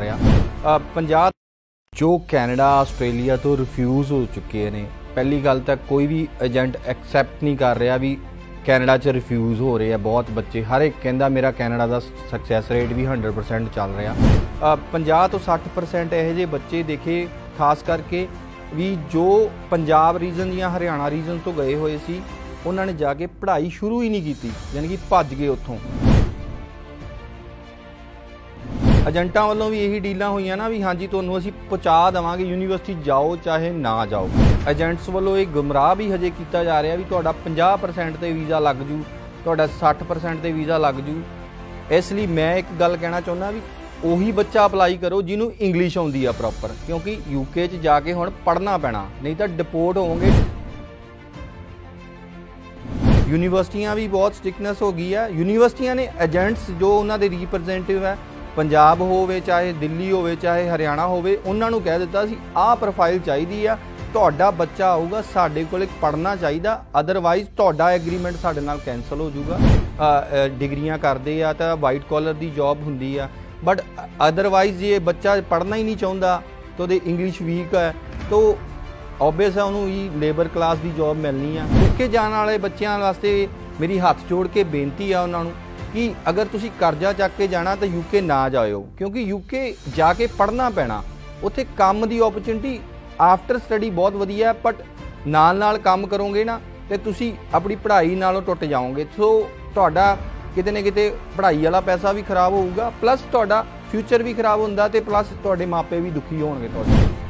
ਰਿਹਾ। ਅ, ਪੰਜਾਬ ਜੋ Canada Australia ਤੋਂ ਰਿਫਿਊਜ਼ ਹੋ ਚੁੱਕੇ ਨੇ। ਪਹਿਲੀ ਗੱਲ ਤਾਂ ਕੋਈ ਵੀ ਏਜੰਟ ਐਕਸੈਪਟ ਨਹੀਂ ਕਰ ਰਿਹਾ ਵੀ ਕੈਨੇਡਾ 'ਚ ਰਿਫਿਊਜ਼ ਹੋ ਰਹੇ ਆ ਬਹੁਤ ਬੱਚੇ। ਹਰ ਇੱਕ ਕਹਿੰਦਾ ਮੇਰਾ ਕੈਨੇਡਾ ਦਾ ਸਕਸੈਸ ਰੇਟ ਵੀ 100% ਚੱਲ ਰਿਹਾ। ਅ, 50 ਤੋਂ 60% ਇਹੋ ਜਿਹੇ ਬੱਚੇ ਦੇਖੇ ਖਾਸ ਕਰਕੇ ਵੀ ਜੋ ਪੰਜਾਬ ਰੀਜਨ ਜਾਂ ਹਰਿਆਣਾ ਰੀਜਨ ਤੋਂ ਗਏ ਹੋਏ ਸੀ ਉਹਨਾਂ ਨੇ ਜਾ ਕੇ ਪੜ੍ਹਾਈ ਸ਼ੁਰੂ ਹੀ ਨਹੀਂ ਕੀਤੀ ਯਾਨੀ ਕਿ ਭੱਜ ਗਏ ਉੱਥੋਂ। ਏਜੰਟਾਂ ਵੱਲੋਂ ਵੀ ਇਹੀ ਡੀਲਾਂ ਹੋਈਆਂ ਨਾ ਵੀ ਹਾਂਜੀ, ਤੁਹਾਨੂੰ ਅਸੀਂ ਪਹੁੰਚਾ ਦੇਵਾਂਗੇ, ਯੂਨੀਵਰਸਿਟੀ ਜਾਓ ਚਾਹੇ ਨਾ ਜਾਓ। ਏਜੰਟਸ ਵੱਲੋਂ ਇਹ ਗੁੰਮਰਾਹ ਵੀ ਹਜੇ ਕੀਤਾ ਜਾ ਰਿਹਾ ਵੀ ਤੁਹਾਡਾ 50% ਤੇ ਵੀਜ਼ਾ ਲੱਗ ਜੂ, ਤੁਹਾਡਾ 60% ਤੇ ਵੀਜ਼ਾ ਲੱਗ ਜੂ। ਇਸ ਲਈ ਮੈਂ ਇੱਕ ਗੱਲ ਕਹਿਣਾ ਚਾਹੁੰਦਾ ਵੀ ਉਹੀ ਬੱਚਾ ਅਪਲਾਈ ਕਰੋ ਜਿਹਨੂੰ ਇੰਗਲਿਸ਼ ਆਉਂਦੀ ਆ ਪ੍ਰੋਪਰ ਕਿਉਂਕਿ ਯੂਕੇ 'ਚ ਜਾ ਕੇ ਹੁਣ ਪੜ੍ਹਨਾ ਪੈਣਾ, ਨਹੀਂ ਤਾਂ ਡਿਪੋਰਟ ਹੋਵੋਗੇ। ਯੂਨੀਵਰਸਿਟੀਆਂ ਵੀ ਬਹੁਤ ਸਟ੍ਰਿਕਨੈਸ ਹੋ ਗਈ ਹੈ ਯੂਨੀਵਰਸਿਟੀਆਂ ਨੇ ਏਜੰਟਸ ਜੋ ਉਹਨਾਂ ਦੇ ਰਿਪਰੈਜ਼ੈਂਟੇਟਿਵ ਹੈ ਪੰਜਾਬ ਹੋਵੇ, ਚਾਹੇ ਦਿੱਲੀ ਹੋਵੇ, ਚਾਹੇ ਹਰਿਆਣਾ ਹੋਵੇ, ਉਹਨਾਂ ਨੂੰ ਕਹਿ ਦਿੱਤਾ ਸੀ, ਆਹ ਪ੍ਰੋਫਾਈਲ ਚਾਹੀਦੀ ਆ, ਤੁਹਾਡਾ ਬੱਚਾ ਆਊਗਾ, ਸਾਡੇ ਕੋਲ ਇੱਕ ਪੜਨਾ ਚਾਹੀਦਾ ਅਦਰਵਾਈਜ਼ ਤੁਹਾਡਾ ਐਗਰੀਮੈਂਟ ਸਾਡੇ ਨਾਲ ਕੈਨਸਲ ਹੋ ਜਾਊਗਾ। ਡਿਗਰੀਆਂ ਕਰਦੇ ਆ ਤਾਂ ਵਾਈਟ ਕਾਲਰ ਦੀ ਜੌਬ ਹੁੰਦੀ ਆ। ਬਟ ਅਦਰਵਾਈਜ਼ ਜੇ ਬੱਚਾ ਪੜਨਾ ਹੀ ਨਹੀਂ ਚਾਹੁੰਦਾ, ਤਾਂ ਉਹਦੇ ਇੰਗਲਿਸ਼ ਵੀਕ ਹੈ ਤਾਂ ਆਬਵੀਅਸ ਹੈ ਉਹਨੂੰ ਹੀ ਲੇਬਰ ਕਲਾਸ ਦੀ ਜੌਬ ਮਿਲਣੀ ਆ। ਯੂਕੇ ਜਾਣ ਵਾਲੇ ਬੱਚਿਆਂ ਵਾਸਤੇ ਮੇਰੀ ਹੱਥ ਜੋੜ ਕੇ ਬੇਨਤੀ ਆ ਉਹਨਾਂ ਨੂੰ ਕਿ ਅਗਰ ਤੁਸੀਂ ਕਰਜ਼ਾ ਚੱਕ ਕੇ ਜਾਣਾ ਤਾਂ ਯੂਕੇ ਨਾ ਜਾਇਓ, ਕਿਉਂਕਿ ਯੂਕੇ ਜਾ ਕੇ ਪੜ੍ਹਨਾ ਪੈਣਾ। ਉੱਥੇ ਕੰਮ ਦੀ ਓਪਰਚੁਨਿਟੀ ਆਫਟਰ ਸਟੱਡੀ ਬਹੁਤ ਵਧੀਆ ਹੈ ਬਟ ਨਾਲ ਨਾਲ ਕੰਮ ਕਰੋਗੇ ਨਾ, ਤੇ ਤੁਸੀਂ ਆਪਣੀ ਪੜ੍ਹਾਈ ਨਾਲੋਂ ਟੁੱਟ ਜਾਓਗੇ। ਸੋ ਤੁਹਾਡਾ ਕਿਤੇ ਨਾ ਕਿਤੇ ਪੜ੍ਹਾਈ ਵਾਲਾ ਪੈਸਾ ਵੀ ਖਰਾਬ ਹੋਊਗਾ ਪਲੱਸ ਤੁਹਾਡਾ ਫਿਊਚਰ ਵੀ ਖਰਾਬ ਹੁੰਦਾ ਤੇ ਪਲੱਸ ਤੁਹਾਡੇ ਮਾਪੇ ਵੀ ਦੁਖੀ ਹੋਣਗੇ ਤੁਹਾਡੇ।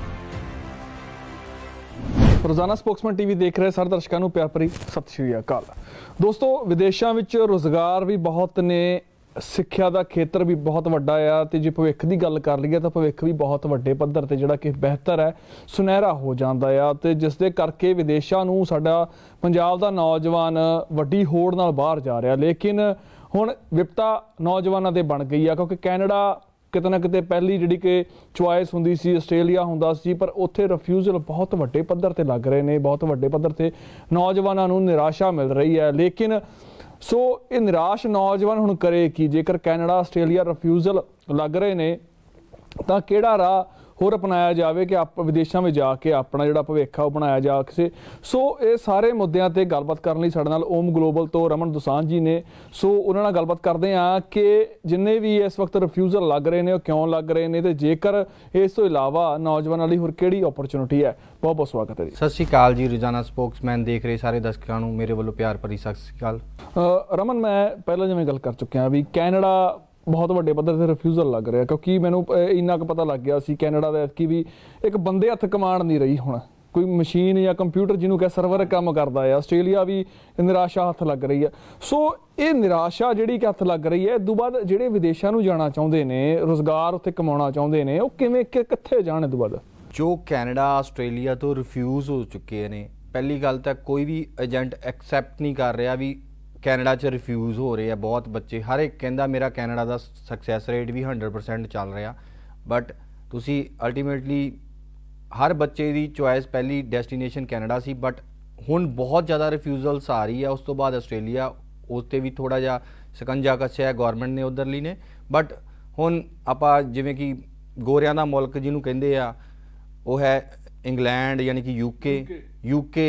ਰੋਜ਼ਾਨਾ ਸਪੋਕਸਮੈਨ ਟੀਵੀ ਦੇਖ ਰਹੇ ਸਾਰੇ ਦਰਸ਼ਕਾਂ ਨੂੰ ਪਿਆਰ ਭਰੀ ਸਤਿ ਸ਼੍ਰੀ ਅਕਾਲ। ਦੋਸਤੋ, ਵਿਦੇਸ਼ਾਂ ਵਿੱਚ ਰੋਜ਼ਗਾਰ ਵੀ ਬਹੁਤ ਨੇ, ਸਿੱਖਿਆ ਦਾ ਖੇਤਰ ਵੀ ਬਹੁਤ ਵੱਡਾ ਆ ਤੇ ਜੇ ਭਵਿੱਖ ਦੀ ਗੱਲ ਕਰ ਲਈਏ ਤਾਂ ਭਵਿੱਖ ਵੀ ਬਹੁਤ ਵੱਡੇ ਪੱਧਰ ਤੇ ਜਿਹੜਾ ਕਿ ਬਿਹਤਰ ਹੈ, ਸੁਨਹਿਰਾ ਹੋ ਜਾਂਦਾ ਆ ਤੇ ਜਿਸ ਦੇ ਕਰਕੇ ਵਿਦੇਸ਼ਾਂ ਨੂੰ ਸਾਡਾ ਪੰਜਾਬ ਦਾ ਨੌਜਵਾਨ ਵੱਡੀ ਹੋੜ ਨਾਲ ਬਾਹਰ ਜਾ ਰਿਹਾ। ਲੇਕਿਨ ਹੁਣ ਵਿਪਤਾ ਨੌਜਵਾਨਾਂ ਦੇ ਬਣ ਗਈ ਆ ਕਿਉਂਕਿ ਕੈਨੇਡਾ ਕਿਤੇ ਨਾ ਕਿਤੇ ਪਹਿਲੀ ਜਿਹੜੀ ਕਿ ਚੁਆਇਸ ਹੁੰਦੀ ਸੀ, ਆਸਟ੍ਰੇਲੀਆ ਹੁੰਦਾ ਸੀ, ਪਰ ਉੱਥੇ ਰਿਫਿਊਜ਼ਲ ਬਹੁਤ ਵੱਡੇ ਪੱਧਰ ਤੇ ਲੱਗ ਰਹੇ ਨੇ, ਬਹੁਤ ਵੱਡੇ ਪੱਧਰ ਤੇ ਨੌਜਵਾਨਾਂ ਨੂੰ ਨਿਰਾਸ਼ਾ ਮਿਲ ਰਹੀ ਹੈ। ਲੇਕਿਨ ਸੋ ਇਹ ਨਿਰਾਸ਼ ਨੌਜਵਾਨ ਹੁਣ ਕਰੇ ਕੀ? ਜੇਕਰ ਕੈਨੇਡਾ, ਆਸਟ੍ਰੇਲੀਆ ਰਿਫਿਊਜ਼ਲ ਲੱਗ ਰਹੇ ਨੇ, ਤਾਂ ਕਿਹੜਾ ਰਾਹ ਹੋਰ ਅਪਣਾਇਆ ਜਾਵੇ ਕਿ ਆਪ ਵਿਦੇਸ਼ਾਂ ਵਿੱਚ ਜਾ ਕੇ ਆਪਣਾ ਜਿਹੜਾ ਭਵਿੱਖ ਆ ਉਹ ਬਣਾਇਆ ਜਾ ਕਿਸੇ ਸੋ ਇਹ ਸਾਰੇ ਮੁੱਦਿਆਂ ਤੇ ਗੱਲਬਾਤ ਕਰਨ ਲਈ ਸਾਡੇ ਨਾਲ ਓਮ ਗਲੋਬਲ ਤੋਂ ਰਮਨ ਦੁਸਾਂਝ ਜੀ ਨੇ। ਸੋ ਉਹਨਾਂ ਨਾਲ ਗੱਲਬਾਤ ਕਰਦੇ ਆ ਕਿ ਜਿੰਨੇ ਵੀ ਇਸ ਵਕਤ ਰਿਫਿਊਜ਼ਲ ਲੱਗ ਰਹੇ ਨੇ ਉਹ ਕਿਉਂ ਲੱਗ ਰਹੇ ਨੇ ਤੇ ਜੇਕਰ ਇਸ ਤੋਂ ਇਲਾਵਾ ਨੌਜਵਾਨਾਂ ਲਈ ਹੋਰ ਕਿਹੜੀ ਓਪਰਚੁਨਿਟੀ ਹੈ? ਬਹੁਤ ਬਹੁਤ ਸਵਾਗਤ ਹੈ ਜੀ। ਸਤਿ ਸ਼੍ਰੀ ਅਕਾਲ ਜੀ ਰੋਜ਼ਾਨਾ ਸਪੋਕਸਮੈਨ ਦੇਖ ਰਹੇ ਸਾਰੇ ਦਰਸ਼ਕਾਂ ਨੂੰ ਮੇਰੇ ਵੱਲੋਂ ਪਿਆਰ ਭਰੀ ਸਤਿ ਸ਼੍ਰੀ ਅਕਾਲ। ਰਮਨ ਮੈਂ ਪਹਿਲਾਂ ਜਿਵੇਂ ਗੱਲ ਕਰ ਚੁੱਕਿਆ ਵੀ ਕੈਨੇਡਾ ਬਹੁਤ ਵੱਡੇ ਪੱਧਰ ਤੇ ਰਿਫਿਊਜ਼ਲ ਲੱਗ ਰਿਹਾ, ਕਿਉਂਕਿ ਮੈਨੂੰ ਇੰਨਾ ਕੁ ਪਤਾ ਲੱਗ ਗਿਆ ਸੀ ਕੈਨੇਡਾ ਦਾ ਕਿ ਵੀ ਇੱਕ ਬੰਦੇ ਹੱਥ ਕਮਾਂਡ ਨਹੀਂ ਰਹੀ ਹੁਣ। ਕੋਈ ਮਸ਼ੀਨ ਜਾਂ ਕੰਪਿਊਟਰ ਜਿਹਨੂੰ ਕਹੇ ਸਰਵਰ ਕੰਮ ਕਰਦਾ ਹੈ ਆਸਟ੍ਰੇਲੀਆ ਵੀ ਨਿਰਾਸ਼ਾ ਹੱਥ ਲੱਗ ਰਹੀ ਹੈ ਸੋ ਇਹ ਨਿਰਾਸ਼ਾ ਜਿਹੜੀ ਕਿ ਹੱਥ ਲੱਗ ਰਹੀ ਹੈ ਇਦੋਂ ਬਾਅਦ ਜਿਹੜੇ ਵਿਦੇਸ਼ਾਂ ਨੂੰ ਜਾਣਾ ਚਾਹੁੰਦੇ ਨੇ, ਰੋਜ਼ਗਾਰ ਉੱਥੇ ਕਮਾਉਣਾ ਚਾਹੁੰਦੇ ਨੇ, ਉਹ ਕਿਵੇਂ, ਕਿ- ਕਿੱਥੇ ਜਾਣ ਇਦੋਂ ਬਾਅਦ? ਜੋ ਕੈਨੇਡਾ, ਆਸਟ੍ਰੇਲੀਆ ਤੋਂ ਰਿਫਿਊਜ਼ ਹੋ ਚੁੱਕੇ ਨੇ, ਪਹਿਲੀ ਗੱਲ ਤਾਂ ਕੋਈ ਵੀ ਏਜੰਟ ਐਕਸੈਪਟ ਨਹੀਂ ਕਰ ਰਿਹਾ ਵੀ ਕੈਨੇਡਾ 'ਚ ਰਿਫਿਊਜ਼ ਹੋ ਰਹੇ ਆ ਬਹੁਤ ਬੱਚੇ। ਹਰ ਇੱਕ ਕਹਿੰਦਾ ਮੇਰਾ ਕੈਨੇਡਾ ਦਾ ਸਕਸੈਸ ਰੇਟ ਵੀ 100% ਚੱਲ ਰਿਹਾ। ਬਟ ਤੁਸੀਂ ਅਲਟੀਮੇਟਲੀ ਹਰ ਬੱਚੇ ਦੀ ਚੁਆਇਸ ਪਹਿਲੀ ਡੈਸਟੀਨੇਸ਼ਨ ਕੈਨੇਡਾ ਸੀ ਬਟ ਹੁਣ ਬਹੁਤ ਜ਼ਿਆਦਾ ਰਿਫਿਊਜ਼ਲਸ ਆ ਰਹੀ ਆ। ਉਸ ਤੋਂ ਬਾਅਦ ਆਸਟ੍ਰੇਲੀਆ ਉਸ ਤੇ ਵੀ ਥੋੜਾ ਜਿਹਾ ਸਕੰਜਾ ਕੱਸਿਆ ਗਵਰਨਮੈਂਟ ਨੇ ਉਧਰਲੀ ਨੇ। ਬਟ ਹੁਣ ਆਪਾਂ ਜਿਵੇਂ ਕਿ ਗੋਰਿਆਂ ਦਾ ਮੁਲਕ ਜਿਹਨੂੰ ਕਹਿੰਦੇ ਆ ਉਹ ਹੈ ਇੰਗਲੈਂਡ ਯਾਨੀ ਕਿ ਯੂਕੇ ਯੂਕੇ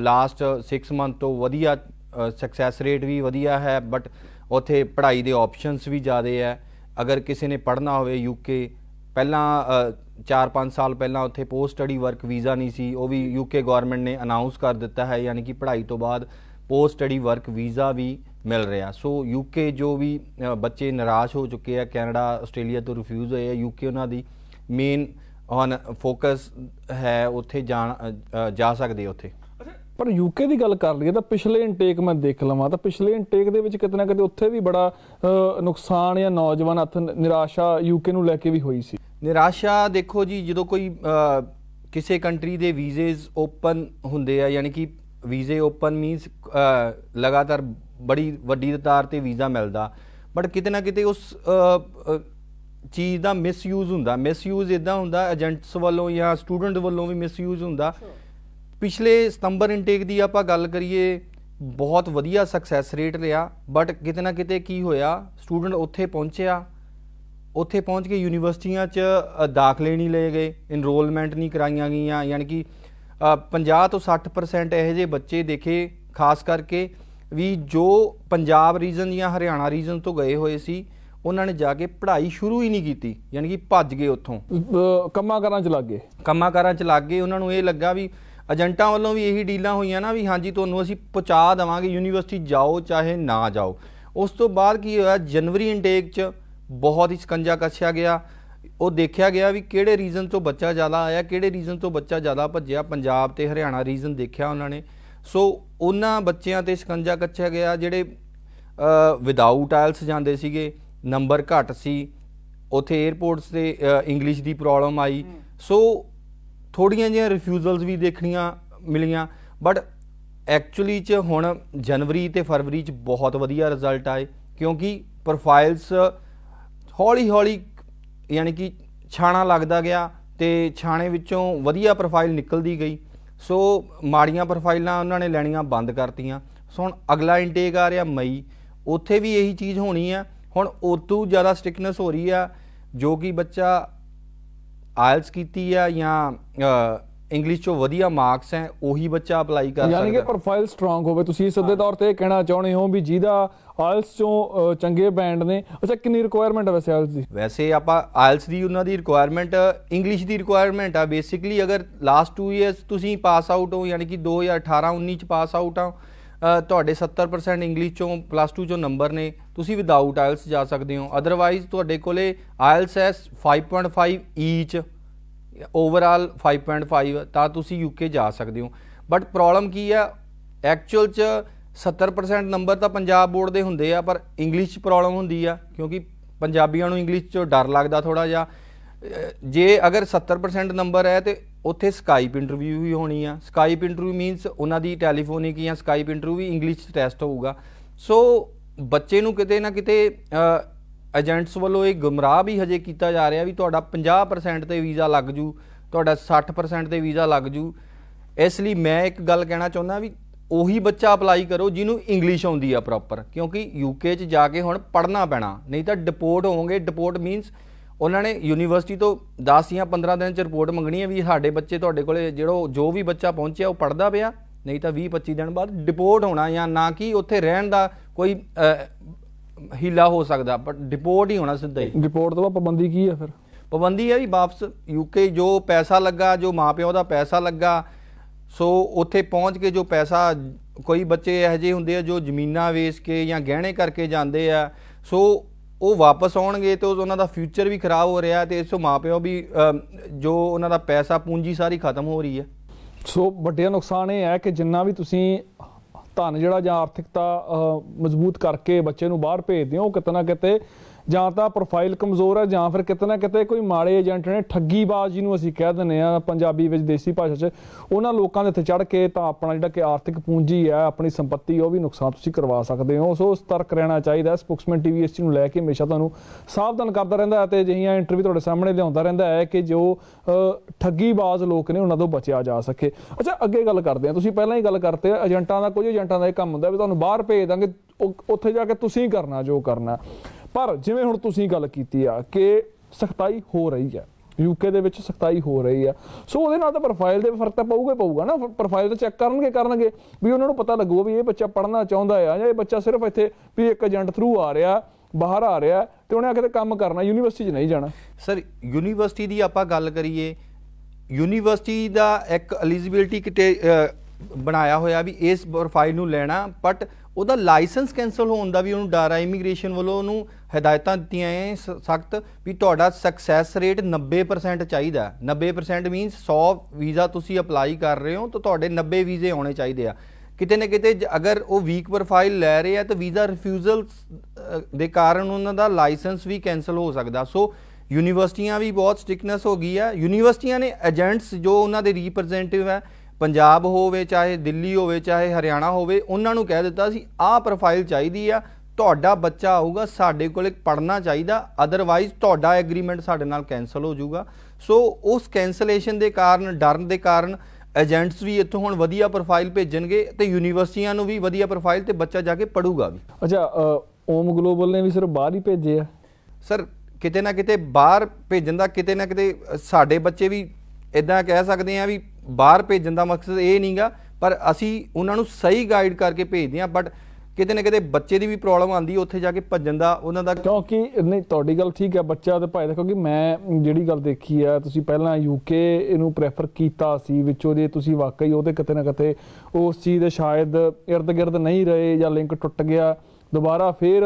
ਲਾਸਟ 6 ਮੰਥ ਤੋਂ ਵਧੀਆ ਸਕਸੈਸ ਰੇਟ ਵੀ ਵਧੀਆ ਹੈ ਬਟ ਉੱਥੇ ਪੜ੍ਹਾਈ ਦੇ ਆਪਸ਼ਨਸ ਵੀ ਜ਼ਿਆਦੇ ਹੈ। ਅਗਰ ਕਿਸੇ ਨੇ ਪੜ੍ਹਨਾ ਹੋਵੇ ਯੂਕੇ ਪਹਿਲਾਂ 4-5 ਸਾਲ ਪਹਿਲਾਂ ਉੱਥੇ ਪੋਸਟ ਸਟੱਡੀ ਵਰਕ ਵੀਜ਼ਾ ਨਹੀਂ ਸੀ, ਉਹ ਵੀ ਯੂਕੇ ਗਵਰਨਮੈਂਟ ਨੇ ਅਨਾਉਂਸ ਕਰ ਦਿੱਤਾ ਹੈ, ਯਾਨੀ ਕਿ ਪੜ੍ਹਾਈ ਤੋਂ ਬਾਅਦ ਪੋਸਟ ਸਟੱਡੀ ਵਰਕ ਵੀਜ਼ਾ ਵੀ ਮਿਲ ਰਿਹਾ। ਸੋ ਯੂਕੇ ਜੋ ਵੀ ਬੱਚੇ ਨਿਰਾਸ਼ ਹੋ ਚੁੱਕੇ ਆ, ਕੈਨੇਡਾ, ਆਸਟ੍ਰੇਲੀਆ ਤੋਂ ਰਿਫਿਊਜ਼ ਹੋਏ ਆ ਯੂਕੇ ਉਹਨਾਂ ਦੀ ਮੇਨ ਔਨ ਫੋਕਸ ਹੈ ਉੱਥੇ ਜਾਣ ਜਾ ਸਕਦੇ ਉੱਥੇ। ਪਰ ਯੂਕੇ ਦੀ ਗੱਲ ਕਰ ਲਈਏ ਤਾਂ ਪਿਛਲੇ ਇਨਟੇਕ ਮੈਂ ਦੇਖ ਲਵਾਂ ਤਾਂ ਪਿਛਲੇ ਇਨਟੇਕ ਦੇ ਵਿੱਚ ਕਿਤੇ ਨਾ ਕਿਤੇ ਉੱਥੇ ਵੀ ਬੜਾ ਨੁਕਸਾਨ ਜਾਂ ਨੌਜਵਾਨ ਹੱਥ ਨਿਰਾਸ਼ਾ ਯੂਕੇ ਨੂੰ ਲੈ ਕੇ ਵੀ ਹੋਈ ਸੀ। ਨਿਰਾਸ਼ਾ ਦੇਖੋ ਜੀ ਜਦੋਂ ਕੋਈ ਕਿਸੇ ਕੰਟਰੀ ਦੇ ਵੀਜ਼ੇਸ ਓਪਨ ਹੁੰਦੇ ਆ ਯਾਨੀ ਕਿ ਵੀਜ਼ੇ ਓਪਨ ਮੀਨਸ ਲਗਾਤਾਰ ਬੜੀ ਵੱਡੀ ਰਫ਼ਤਾਰ ਤੇ ਵੀਜ਼ਾ ਮਿਲਦਾ ਬਟ ਕਿਤੇ ਨਾ ਕਿਤੇ ਉਸ ਚੀਜ਼ ਦਾ ਮਿਸਯੂਜ਼ ਹੁੰਦਾ ਮਿਸਯੂਜ਼ ਇਦਾਂ ਹੁੰਦਾ ਏਜੰਟਸ ਵੱਲੋਂ ਜਾਂ ਸਟੂਡੈਂਟ ਵੱਲੋਂ ਵੀ ਮਿਸਯੂਜ਼ ਹੁੰਦਾ। ਪਿਛਲੇ ਸਤੰਬਰ ਇਨਟੇਕ ਦੀ ਆਪਾਂ ਗੱਲ ਕਰੀਏ ਬਹੁਤ ਵਧੀਆ ਸਕਸੈਸ ਰੇਟ ਰਿਹਾ ਬਟ ਕਿਤੇ ਨਾ ਕਿਤੇ ਕੀ ਹੋਇਆ ਸਟੂਡੈਂਟ ਉੱਥੇ ਪਹੁੰਚਿਆ ਉੱਥੇ ਪਹੁੰਚ ਕੇ ਯੂਨੀਵਰਸਿਟੀਆਂ 'ਚ ਦਾਖਲੇ ਨਹੀਂ ਲਏ ਗਏ ਇਨਰੋਲਮੈਂਟ ਨਹੀਂ ਕਰਾਈਆਂ ਗਈਆਂ ਯਾਨੀ ਕਿ ਅ, 50 ਤੋਂ 60% ਇਹੋ ਜਿਹੇ ਬੱਚੇ ਦੇਖੇ ਖਾਸ ਕਰਕੇ ਵੀ ਜੋ ਪੰਜਾਬ ਰੀਜਨ ਜਾਂ ਹਰਿਆਣਾ ਰੀਜਨ ਤੋਂ ਗਏ ਹੋਏ ਸੀ ਉਹਨਾਂ ਨੇ ਜਾ ਕੇ ਪੜ੍ਹਾਈ ਸ਼ੁਰੂ ਹੀ ਨਹੀਂ ਕੀਤੀ ਯਾਨੀ ਕਿ ਭੱਜ ਗਏ ਉੱਥੋਂ। ਕੰਮਾਂ ਕਾਰਾਂ ਚ ਲੱਗ ਗਏ। ਕੰਮਾਂ ਕਾਰਾਂ 'ਚ ਲੱਗ ਗਏ ਉਹਨਾਂ ਨੂੰ ਇਹ ਲੱਗਾ ਵੀ ਏਜੰਟਾਂ ਵੱਲੋਂ ਵੀ ਇਹੀ ਡੀਲਾਂ ਹੋਈਆਂ ਨਾ ਵੀ ਹਾਂਜੀ ਤੁਹਾਨੂੰ ਅਸੀਂ ਪਹੁੰਚਾ ਦੇਵਾਂਗੇ ਯੂਨੀਵਰਸਿਟੀ ਜਾਓ ਚਾਹੇ ਨਾ ਜਾਓ। ਉਸ ਤੋਂ ਬਾਅਦ ਕੀ ਹੋਇਆ ਜਨਵਰੀ ਇਨਟੇਕ 'ਚ ਬਹੁਤ ਹੀ ਸਕੰਜਾ ਕੱਸਿਆ ਗਿਆ। ਉਹ ਦੇਖਿਆ ਗਿਆ ਵੀ ਕਿਹੜੇ ਰੀਜ਼ਨ ਤੋਂ ਬੱਚਾ ਜ਼ਿਆਦਾ ਆਇਆ ਕਿਹੜੇ ਰੀਜ਼ਨ ਤੋਂ ਬੱਚਾ ਜ਼ਿਆਦਾ ਭੱਜਿਆ ਪੰਜਾਬ ਤੇ ਹਰਿਆਣਾ ਰੀਜ਼ਨ ਦੇਖਿਆ ਉਹਨਾਂ ਨੇ। ਸੋ ਉਹਨਾਂ ਬੱਚਿਆਂ ਤੇ ਸਕੰਜਾ ਕੱਸਿਆ ਗਿਆ ਜਿਹੜੇ ਵਿਦਆਊਟ ਆਇਲਸ ਜਾਂਦੇ ਸੀਗੇ ਨੰਬਰ ਘੱਟ ਸੀ ਉਥੇ 에ਅਰਪੋਰਟਸ ਤੇ ਇੰਗਲਿਸ਼ ਦੀ ਪ੍ਰੋਬਲਮ ਆਈ। ਸੋ ਥੋੜੀਆਂ ਜਿਹੀਆਂ ਰਿਫਿਊਜ਼ਲਸ ਵੀ ਦੇਖਣੀਆਂ ਮਿਲੀਆਂ ਬਟ ਐਕਚੁਅਲੀ ਚ ਹੁਣ ਜਨਵਰੀ ਤੇ ਫਰਵਰੀ ਚ ਬਹੁਤ ਵਧੀਆ ਰਿਜ਼ਲਟ ਆਏ, ਕਿਉਂਕਿ ਪ੍ਰੋਫਾਈਲਸ ਹੌਲੀ ਹੌਲੀ ਯਾਨੀ ਕਿ ਛਾਣਾ ਲੱਗਦਾ ਗਿਆ ਤੇ ਛਾਣੇ ਵਿੱਚੋਂ ਵਧੀਆ ਪ੍ਰੋਫਾਈਲ ਨਿਕਲਦੀ ਗਈ। ਸੋ ਮਾੜੀਆਂ ਪ੍ਰੋਫਾਈਲਾਂ ਉਹਨਾਂ ਨੇ ਲੈਣੀਆਂ ਬੰਦ ਕਰਤੀਆਂ। ਸੋ ਹੁਣ ਅਗਲਾ ਇਨਟੇਕ ਆ ਰਿਹਾ ਮਈ, ਉੱਥੇ ਵੀ ਇਹੀ ਚੀਜ਼ ਹੋਣੀ ਆ। ਹੁਣ ਉਤੋਂ ਜ਼ਿਆਦਾ ਸਟਿਕਨੈਸ ਹੋ ਰਹੀ ਆ, ਜੋ ਕਿ ਬੱਚਾ ਆਇਲਸ ਕੀਤੀ ਆ ਜਾਂ ਇੰਗਲਿਸ਼ ਚੋਂ ਵਧੀਆ ਮਾਰਕਸ ਹੈ ਉਹੀ ਬੱਚਾ ਅਪਲਾਈ ਕਰ ਯਾਨੀ ਕਿ ਸਕਦਾ। ਪ੍ਰੋਫਾਈਲ ਸਟਰੋਂਗ ਹੋਵੇ। ਤੁਸੀਂ ਸਿੱਧੇ ਤੌਰ ਤੇ ਇਹ ਕਹਿਣਾ ਚਾਹੁੰਦੇ ਹੋ ਵੀ ਜਿਹਦਾ ਆਇਲਸ ਚੋਂ ਚੰਗੇ ਬੈਂਡ ਨੇ ਅੱਛਾ ਕਿੰਨੀ ਰਿਕੁਆਇਰਮੈਂਟ ਹੈ ਵੈਸੇ ਆਇਲਸ ਦੀ? ਵੈਸੇ ਆਪਾਂ ਆਇਲਸ ਦੀ ਉਹਨਾਂ ਦੀ ਰਿਕੁਆਇਰਮੈਂਟ ਇੰਗਲਿਸ਼ ਦੀ ਰਿਕੁਆਇਰਮੈਂਟ ਆ। ਬੇਸਿਕਲੀ ਅਗਰ ਲਾਸਟ 2 ਇਅਰਸ ਤੁਸੀਂ ਪਾਸ ਆਊਟ ਹੋ ਯਾਨੀ ਕਿ 2018 19 ਚ ਪਾਸ ਆਊਟ ਆ ਤੁਹਾਡੇ 70% ਇੰਗਲਿਸ਼ ਚੋਂ ਪਲੱਸ 2 ਚੋਂ ਨੰਬਰ ਨੇ। ਤੁਸੀਂ ਵਿਦਆਊਟ ਆਇਲਸ ਜਾ ਸਕਦੇ ਹੋ। ਅਦਰਵਾਈਜ਼ ਤੁਹਾਡੇ ਕੋਲੇ ਆਇਲਸ ਹੈ 5.5 ਈਚ ਓਵਰਆਲ 5.5 ਤਾਂ ਤੁਸੀਂ ਯੂਕੇ ਜਾ ਸਕਦੇ ਹੋ। ਬਟ ਪ੍ਰੋਬਲਮ ਕੀ ਆ ਐਕਚੁਅਲ ਚ 70% ਨੰਬਰ ਤਾਂ ਪੰਜਾਬ ਬੋਰਡ ਦੇ ਹੁੰਦੇ ਆ, ਪਰ ਇੰਗਲਿਸ਼ ਚ ਪ੍ਰੋਬਲਮ ਹੁੰਦੀ ਆ, ਕਿਉਂਕਿ ਪੰਜਾਬੀਆਂ ਨੂੰ ਇੰਗਲਿਸ਼ ਚੋਂ ਡਰ ਲੱਗਦਾ ਥੋੜਾ ਜਿਹਾ। ਜੇ ਅਗਰ 70% ਨੰਬਰ ਹੈ ਤੇ ਉੱਥੇ ਸਕਾਈਪ ਇੰਟਰਵਿਊ ਵੀ ਹੋਣੀ ਆ। ਸਕਾਈਪ ਇੰਟਰਵਿਊ ਮੀਨਸ ਉਹਨਾਂ ਦੀ ਟੈਲੀਫੋਨਿਕ ਜਾਂ ਸਕਾਈਪ ਇੰਟਰਵਿਊ ਵੀ ਇੰਗਲਿਸ਼ ਚ ਟੈਸਟ ਹੋਊਗਾ। ਸੋ ਬੱਚੇ ਨੂੰ ਕਿਤੇ ਨਾ ਕਿਤੇ ਏਜੰਟਸ ਵੱਲੋਂ ਇਹ ਗੁੰਮਰਾਹ ਵੀ ਹਜੇ ਕੀਤਾ ਜਾ ਰਿਹਾ ਵੀ ਤੁਹਾਡਾ 50% ਤੇ ਵੀਜ਼ਾ ਲੱਗ ਜੂ, ਤੁਹਾਡਾ 60% ਤੇ ਵੀਜ਼ਾ ਲੱਗ ਜੂ। ਇਸ ਲਈ ਮੈਂ ਇੱਕ ਗੱਲ ਕਹਿਣਾ ਚਾਹੁੰਦਾ ਵੀ ਉਹੀ ਬੱਚਾ ਅਪਲਾਈ ਕਰੋ ਜਿਹਨੂੰ ਇੰਗਲਿਸ਼ ਆਉਂਦੀ ਆ ਪ੍ਰੋਪਰ ਕਿਉਂਕਿ ਯੂਕੇ 'ਚ ਜਾ ਕੇ ਹੁਣ ਪੜ੍ਹਨਾ ਪੈਣਾ, ਨਹੀਂ ਤਾਂ ਡਿਪੋਰਟ ਹੋਵੋਗੇ। ਡਿਪੋਰਟ ਮੀਨਸ ਉਹਨਾਂ ਨੇ ਯੂਨੀਵਰਸਿਟੀ ਤੋਂ 10 ਜਾਂ 15 ਦਿਨ ਚ ਰਿਪੋਰਟ ਮੰਗਣੀ ਹੈ ਵੀ ਸਾਡੇ ਬੱਚੇ ਤੁਹਾਡੇ ਕੋਲੇ ਜਿਹੜਾ ਜੋ ਵੀ ਬੱਚਾ ਪਹੁੰਚਿਆ ਉਹ ਪੜਦਾ ਪਿਆ, ਨਹੀਂ ਤਾਂ 20 25 ਦਿਨ ਬਾਅਦ ਡਿਪੋਰਟ ਹੋਣਾ ਜਾਂ ਨਾ ਕਿ ਉੱਥੇ ਰਹਿਣ ਦਾ ਕੋਈ ਹੀਲਾ ਹੋ ਸਕਦਾ ਬਟ ਡਿਪੋਰਟ ਹੀ ਹੋਣਾ ਸਿੱਧਾ ਹੀ। ਰਿਪੋਰਟ ਤੋਂ ਬਾਅਦ ਪਾਬੰਦੀ ਕੀ ਹੈ ਫਿਰ? ਪਾਬੰਦੀ ਹੈ ਵੀ ਵਾਪਸ ਯੂਕੇ ਜੋ ਪੈਸਾ ਲੱਗਾ ਜੋ ਮਾਪਿਓ ਦਾ ਪੈਸਾ ਲੱਗਾ ਸੋ ਉੱਥੇ ਪਹੁੰਚ ਕੇ ਜੋ ਪੈਸਾ ਕੋਈ ਬੱਚੇ ਇਹੋ ਜਿਹੇ ਹੁੰਦੇ ਆ ਜੋ ਜ਼ਮੀਨਾਂ ਵੇਚ ਕੇ ਜਾਂ ਗਹਿਣੇ ਕਰਕੇ ਜਾਂਦੇ ਆ ਸੋ ਉਹ ਵਾਪਸ ਆਉਣਗੇ ਤੇ ਉਹ- ਉਹਨਾਂ ਦਾ ਫਿਊਚਰ ਵੀ ਖਰਾਬ ਹੋ ਰਿਹਾ ਤੇ ਇਸੋ ਮਾਪਿਓ ਵੀ ਜੋ ਉਹਨਾਂ ਦਾ ਪੈਸਾ ਪੂੰਜੀ ਸਾਰੀ ਖਤਮ ਹੋ ਰਹੀ ਹੈ ਸੋ ਵੱਡੇ ਨੁਕਸਾਨ ਇਹ ਹੈ ਕਿ ਜਿੰਨਾ ਵੀ ਤੁਸੀਂ ਧਨ ਜਿਹੜਾ ਜਾਂ ਆਰਥਿਕਤਾ ਮਜ਼ਬੂਤ ਕਰਕੇ ਬੱਚੇ ਨੂੰ ਬਾਹਰ ਭੇਜਦੇ ਹੋ ਉਹ ਕਿਤੇ ਨਾ ਕਿਤੇ ਜਾਂ ਤਾਂ ਪ੍ਰੋਫਾਈਲ ਕਮਜ਼ੋਰ ਹੈ ਜਾਂ ਫਿਰ ਕਿਤੇ ਨਾ ਕਿਤੇ ਕੋਈ ਮਾੜੇ ਏਜੰਟ ਨੇ ਠੱਗੀਬਾਜ਼ ਜਿਹਨੂੰ ਅਸੀਂ ਕਹਿ ਦਿੰਦੇ ਆ ਪੰਜਾਬੀ ਵਿੱਚ ਦੇਸੀ ਭਾਸ਼ਾ 'ਚ ਉਹਨਾਂ ਲੋਕਾਂ ਦੇ ਉੱਤੇ ਚੜ ਕੇ ਤਾਂ ਆਪਣਾ ਜਿਹੜਾ ਕਿ ਆਰਥਿਕ ਪੂੰਜੀ ਹੈ ਆਪਣੀ ਸੰਪਤੀ ਉਹ ਵੀ ਨੁਕਸਾਨ ਤੁਸੀਂ ਕਰਵਾ ਸਕਦੇ ਹੋ। ਸੋ ਸਤਰਕ ਰਹਿਣਾ ਚਾਹੀਦਾ ਹੈ। ਸਪੋਕਸਮੈਨ ਟੀਵੀ ਇਸ ਚੀਜ਼ ਨੂੰ ਲੈ ਕੇ ਹਮੇਸ਼ਾ ਤੁਹਾਨੂੰ ਸਾਵਧਾਨ ਕਰਦਾ ਰਹਿੰਦਾ ਹੈ ਤੇ ਅਜਿਹੀਆਂ ਇੰਟਰਵਿਊ ਤੁਹਾਡੇ ਸਾਹਮਣੇ ਲਿਆਉਂਦਾ ਰਹਿੰਦਾ ਹੈ ਕਿ ਜੋ ਅਹ, ਠੱਗੀਬਾਜ਼ ਲੋਕ ਨੇ ਉਹਨਾਂ ਤੋਂ ਬਚਿਆ ਜਾ ਸਕੇ। ਅੱਛਾ ਅੱਗੇ ਗੱਲ ਕਰਦੇ ਹਾਂ। ਤੁਸੀਂ ਪਹਿਲਾਂ ਹੀ ਗੱਲ ਕਰਤੇ ਏਜੰਟਾਂ ਦਾ ਕੁਝ ਏਜੰਟਾਂ ਦਾ ਇਹ ਕੰਮ ਹੁੰਦਾ ਵੀ ਤੁਹਾਨੂੰ ਬਾਹਰ ਭੇਜ ਦਾਂਗੇ ਉਹ- ਉੱਥੇ ਜਾ ਕੇ ਤੁਸੀਂ ਕਰਨਾ ਜੋ ਕਰਨਾ। ਪਰ ਜਿਵੇਂ ਹੁਣ ਤੁਸੀਂ ਗੱਲ ਕੀਤੀ ਆ ਕਿ ਸਖਤਾਈ ਹੋ ਰਹੀ ਹੈ ਯੂਕੇ ਦੇ ਵਿੱਚ ਸਖਤਾਈ ਹੋ ਰਹੀ ਆ ਸੋ ਉਹਦੇ ਨਾਲ ਤਾਂ ਪ੍ਰੋਫਾਈਲ ਦੇ ਫ਼ਰਕ ਤਾਂ ਪਊਗਾ ਪਊਗਾ ਨਾ ਪ੍ਰੋਫਾਈਲ ਤਾਂ ਚੈੱਕ ਕਰਨਗੇ ਕਰਨਗੇ, ਵੀ ਉਹਨਾਂ ਨੂੰ ਪਤਾ ਲੱਗੂਗਾ ਵੀ ਇਹ ਬੱਚਾ ਪੜ੍ਹਨਾ ਚਾਹੁੰਦਾ ਆ ਜਾਂ ਇਹ ਬੱਚਾ ਸਿਰਫ ਇੱਥੇ ਵੀ ਇੱਕ ਏਜੰਟ ਥਰੂ ਆ ਰਿਹਾ, ਬਾਹਰ ਆ ਰਿਹਾ ਤੇ ਉਹਨੇ ਆ ਕੇ ਕੰਮ ਕਰਨਾ ਯੂਨੀਵਰਸਿਟੀ 'ਚ ਨਹੀਂ ਜਾਣਾ। ਸਰ ਯੂਨੀਵਰਸਿਟੀ ਦੀ ਆਪਾਂ ਗੱਲ ਕਰੀਏ ਯੂਨੀਵਰਸਿਟੀ ਦਾ ਇੱਕ ਐਲੀਜੀਬਿਲਟੀ ਕਿਤੇ ਬਣਾਇਆ ਹੋਇਆ ਵੀ ਇਸ ਪ੍ਰੋਫਾਈਲ ਨੂੰ ਲੈਣਾ ਬਟ ਉਹਦਾ ਲਾਇਸੈਂਸ ਕੈਨਸਲ ਹੋਣ ਦਾ ਵੀ ਉਹਨੂੰ ਡਰ ਆ, ਇਮੀਗ੍ਰੇਸ਼ਨ ਵੱਲੋਂ ਉਹਨੂੰ ਹਦਾਇਤਾਂ ਦਿੱਤੀਆਂ ਐ ਸਖਤ ਵੀ ਤੁਹਾਡਾ ਸਕਸੈਸ ਰੇਟ 90% ਚਾਹੀਦਾ ਹੈ। 90% ਮੀਨਸ 100 ਵੀਜ਼ਾ ਤੁਸੀਂ ਅਪਲਾਈ ਕਰ ਰਹੇ ਹੋ ਤਾਂ ਤੁਹਾਡੇ 90 ਵੀਜ਼ੇ ਆਉਣੇ ਚਾਹੀਦੇ ਆ। ਕਿਤੇ ਨਾ ਕਿਤੇ ਜ- ਅਗਰ ਉਹ ਵੀਕ ਪ੍ਰੋਫਾਈਲ ਲੈ ਰਹੇ ਆ ਤਾਂ ਵੀਜ਼ਾ ਰਿਫਿਊਜ਼ਲ ਦੇ ਕਾਰਨ ਉਹਨਾਂ ਦਾ ਲਾਇਸੈਂਸ ਵੀ ਕੈਨਸਲ ਹੋ ਸਕਦਾ। ਸੋ ਯੂਨੀਵਰਸਿਟੀਆਂ ਵੀ ਬਹੁਤ ਸਟ੍ਰਿਕਨੈਸ ਹੋ ਗਈ ਆ। ਯੂਨੀਵਰਸਿਟੀਆਂ ਨੇ ਏਜੰਟਸ ਜੋ ਉਹਨਾਂ ਦੇ ਰਿਪਰੈਜ਼ੈਂਟੇਟਿਵ ਹੈ ਪੰਜਾਬ ਹੋਵੇ ਚਾਹੇ ਦਿੱਲੀ ਹੋਵੇ ਚਾਹੇ ਹਰਿਆਣਾ ਹੋਵੇ ਉਹਨਾਂ ਨੂੰ ਕਹਿ ਦਿੱਤਾ ਸੀ ਆਹ ਪ੍ਰੋਫਾਈਲ ਚਾਹੀਦੀ ਆ ਤੁਹਾਡਾ ਬੱਚਾ ਆਊਗਾ ਸਾਡੇ ਕੋਲੇ ਪੜਨਾ ਚਾਹੀਦਾ ਅਦਰਵਾਈਜ਼ ਤੁਹਾਡਾ ਐਗਰੀਮੈਂਟ ਸਾਡੇ ਨਾਲ ਕੈਨਸਲ ਹੋ ਜਾਊਗਾ। ਸੋ ਉਸ ਕੈਨਸਲੇਸ਼ਨ ਦੇ ਕਾਰਨ ਡਰ ਦੇ ਕਾਰਨ ਏਜੰਟਸ ਵੀ ਇੱਥੋਂ ਹੁਣ ਵਧੀਆ ਪ੍ਰੋਫਾਈਲ ਭੇਜਣਗੇ ਤੇ ਯੂਨੀਵਰਸਿਟੀਆਂ ਨੂੰ ਵੀ ਵਧੀਆ ਪ੍ਰੋਫਾਈਲ ਤੇ ਬੱਚਾ ਜਾ ਕੇ ਪੜੂਗਾ ਵੀ। ਅੱਛਾ ਓਮ ਗਲੋਬਲ ਨੇ ਵੀ ਸਿਰਫ ਬਾਹਰ ਹੀ ਭੇਜੇ ਆ? ਸਰ ਕਿਤੇ ਨਾ ਕਿਤੇ ਬਾਹਰ ਭੇਜਣ ਦਾ ਕਿਤੇ ਨਾ ਕਿਤੇ ਸਾਡੇ ਬੱਚੇ ਵੀ ਇਦਾਂ ਕਹਿ ਸਕਦੇ ਆ ਵੀ ਬਾਹਰ ਭੇਜਣ ਦਾ ਮਕਸਦ ਇਹ ਨਹੀਂਗਾ ਪਰ ਅਸੀਂ ਉਹਨਾਂ ਨੂੰ ਸਹੀ ਗਾਈਡ ਕਰਕੇ ਭੇਜਦੇ ਆ ਬਟ ਕਿਤੇ ਨਾ ਕਿਤੇ ਬੱਚੇ ਦੀ ਵੀ ਪ੍ਰੋਬਲਮ ਆਂਦੀ ਉੱਥੇ ਜਾ ਕੇ ਭੱਜਣ ਦਾ, ਉਹਨਾਂ ਦਾ ਕਿਉਂਕਿ ਨਹੀਂ, ਤੁਹਾਡੀ ਗੱਲ ਠੀਕ ਹੈ, ਬੱਚਾ ਤੇ ਭਾਈ ਦਾ ਕਿਉਂਕਿ ਮੈਂ ਜਿਹੜੀ ਗੱਲ ਦੇਖੀ ਆ ਤੁਸੀਂ ਪਹਿਲਾਂ ਯੂਕੇ ਇਹਨੂੰ ਪ੍ਰੈਫਰ ਕੀਤਾ ਸੀ, ਵਿੱਚੋਂ ਜੇ ਤੁਸੀਂ ਵਾਕਈ ਉਹਦੇ ਕਿਤੇ ਨਾ ਕਿਤੇ ਉਸ ਚੀਜ਼ ਦੇ ਸ਼ਾਇਦ ird ਗਿਰਦ ਨਹੀਂ ਰਹੇ ਜਾਂ ਲਿੰਕ ਟੁੱਟ ਗਿਆ ਦੁਬਾਰਾ ਫੇਰ